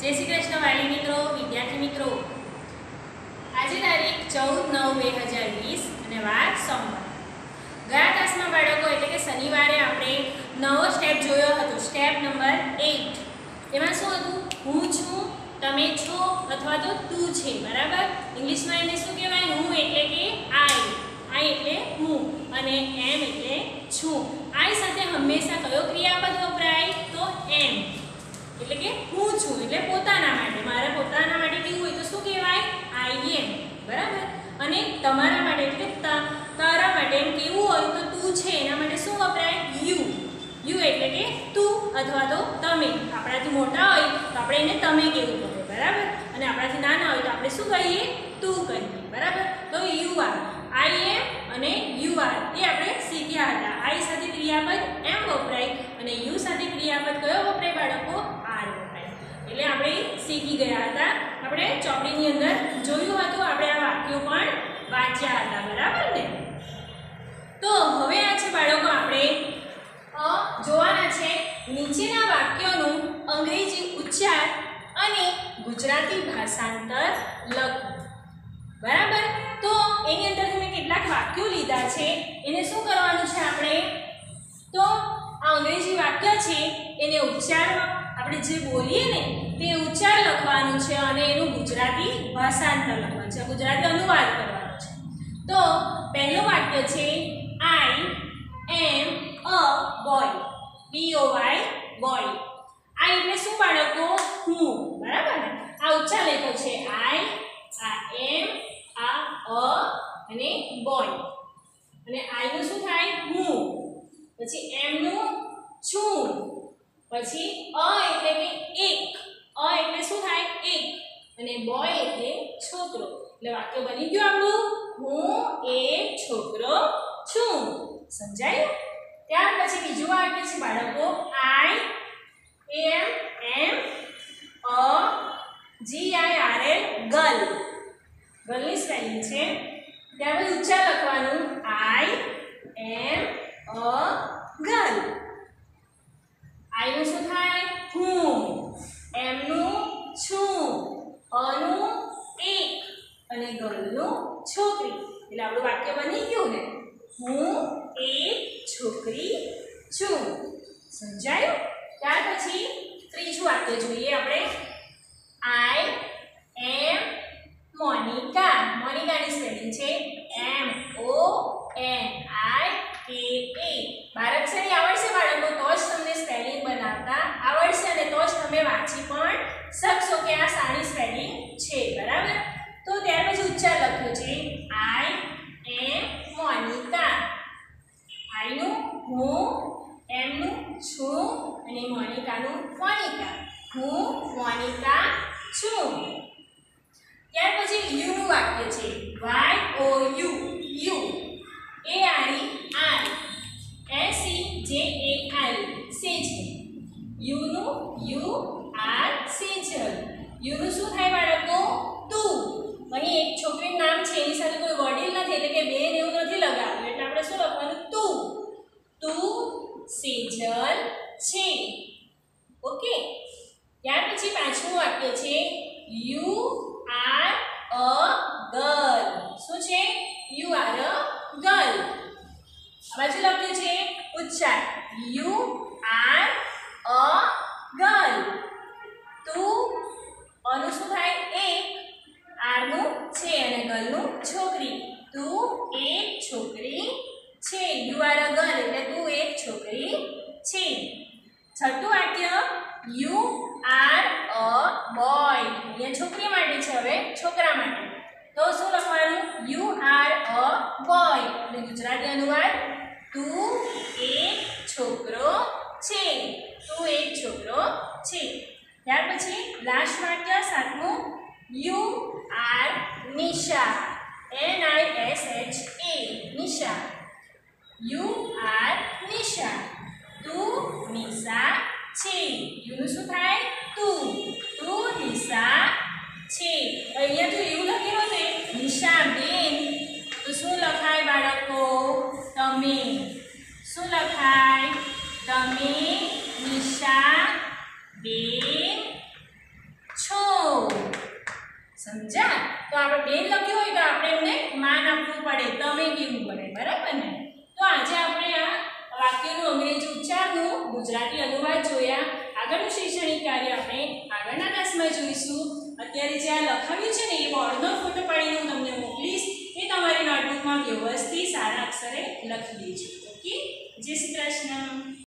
જય શ્રી કૃષ્ણ વાલી મિત્રો, વિદ્યાર્થી મિત્રો. આજે તારીખ ચૌદ નવ બે હજાર વીસ અને વાર સોમવાર. ગયા ક્લાસમાં બાળકો એટલે કે શનિવારે આપણે નવો સ્ટેપ જોયો હતો સ્ટેપ નંબર એઇટ એમાં શું હતું? હું છું, તમે છો અથવા તો તું છે, બરાબર? ઇંગ્લિશમાં એને શું કહેવાય? હું એટલે કે આઈ આઈ એટલે હું અને એમ એટલે છું. આઈ સાથે હંમેશા કયો ક્રિયાપદ વપરાય? તો એમ એટલે કે હું છું, એટલે પોતાના માટે. મારા પોતાના માટે કેવું હોય તો શું કહેવાય? આઈ એમ બરાબર? અને તમારા માટે, એટલે તારા માટે એમ કેવું હોય તો તું છે, એના માટે શું વપરાય? યુ યુ એટલે કે તું અથવા તો તમે. આપણાથી મોટા હોય તો આપણે એને તમે કહેવું પડે. બરાબર? અને આપણાથી નાના હોય તો આપણે શું કહીએ? તું કહીએ. બરાબર તો યુ આર આઈ એમ અને યુ આર એ આપણે શીખ્યા હતા આઈ સાથે ક્રિયાપદ એમ વપરાય અને યુ સાથે ક્રિયાપદ કયો વપરાય બાળકો આર વપરાય એટલે આપણે શીખી ગયા હતા. આપણે ચોપડીની અંદર જોયું હતું, આપણે આ વાક્યો પણ વાંચ્યા હતા, બરાબર ને? તો હવે આ છે બાળકો આપણે જોવાના છે નીચેના વાક્યોનું અંગ્રેજી ઉચ્ચાર અને ગુજરાતી ભાષાંતર લખવું. બરાબર? તો એની અંદર મેં કેટલાક વાક્યો લીધા છે, એને શું કરવાનું છે આપણે? તો આ અંગ્રેજી વાક્ય છે, એને ઉચ્ચાર આપણે જે બોલીએ ને, તે ઉચ્ચાર લખવાનું છે અને એનું ગુજરાતી ભાષાંતર લખવાનું છે, ગુજરાતી અનુવાદ કરવાનો છે. તો પહેલું વાક્ય છે I am a boy B O Y boy આ એટલે શું બાળકો? હું. બરાબર? ને આ ઉચ્ચાર લેખો છે આઈ આ એમ આ અ અને બોય અને આઈનું શું થાય? હું. પછી એમનું છું. પછી અ એટલે કે એક. અ એટલે શું થાય? એક. અને બોય એટલે છોકરો. એટલે વાક્ય બની ગયું આપણું. હું એક છોકરો છું. સમજાયું? ત્યાર પછી બીજું વાક્ય છે બાળકો I am am a G I R L girl ગર્લની spelling છે ત્યાર પછી ઉચ્ચાર લખવાનું આઈ એમ અ ગર્લ આઈ નું શું થાય હું એમ નું છું અ નું એક અને ગર્લનું છોકરી. એટલે આપણું વાક્ય બની ગયું ને? હું એક છોકરી છું. સમજાયું? ત્યાર પછી ત્રીજું વાક્ય જોઈએ આપણે. આઈ એમ મોનિકા મોનિકાની સ્પેલિંગ છે એમ ઓ એન આઈ કે એ બારાક્ષરી આવડશે બાળકો તો જ તમને સ્પેલિંગ બનાવતા આવડશે અને તો જ તમે વાંચી પણ શકશો કે આ સારી સ્પેલિંગ છે. બરાબર તો ત્યાર પછી ઉચ્ચાર લખ્યો છે આઈ એમ મોનિકા આઈનું હું એમનું છું અને મોનિકા. હું મોનિકા છું. ત્યાર પછી યુ નું વાક્ય છે. Y O U. You. A I R. S E J A I. સેજ યુ નું યુ આર સેજલ યુ નું શું થાય બાળકો? તું અહીં એક છોકરીનું નામ છે, એની સાથે કોઈ વડીલ નથી, એટલે કે બેન એવું નથી લગાવ્યું એટલે આપણે શું લખવાનું? તું તું સેજલ છે. ઓકે. ત્યાર પછી પાંચમું વાક્ય છે યુ આર અ ગર્લ શું છે? યુ આર અ ગર્લ બાજુ લખ્યું છે, ઉચ્ચાર. યુ આર અ ગર્લ તું અનું શું થાય? એક આરનું છે અને ગર્લનું છોકરી તું એક છોકરી છે યુ આર અ ગર્લ એટલે તું એક છોકરી છે છઠ્ઠું વાક્ય યુ આર અ બોય અહીંયા છોકરી માટે છે હવે, છોકરા માટે. તો શું લખવાનું? યુ આર અ બોય એટલે ગુજરાતી અનુવાદ, તું એક છોકરો છે. તું એક છોકરો છે. ત્યાર પછી લાસ્ટ વાક્ય, સાતમું you are Nisha N I S H A Nisha you are Nisha તું નિશા છે. યુનું શું થાય? તું તું નિશા છે અહીંયા જો એવું લખેલું છે નિશા બેન તો શું લખાય બાળકો તમે શું લખાય તમે નિશા બેન સમજ્યા? તો આપણે બેન લખ્યું હોય તો આપણે એમને માન આપવું પડે, તમે કહેવું પડે, બરાબર ને? તો આજે આપણે આ વાક્યનું અંગ્રેજી ઉચ્ચારનું ગુજરાતી અનુવાદ જોયા. આગળનું શૈક્ષણિક કાર્ય આપણે આગળના ક્લાસમાં જોઈશું. અત્યારે જે લખાવ્યું છે ને, એ બોર્ડનો ફોટો પાડીને હું તમને મોકલીશ. એ તમારી નોટબુકમાં વ્યવસ્થિત સારા અક્ષરે લખી દેજો. ઓકે? જય શ્રી કૃષ્ણ.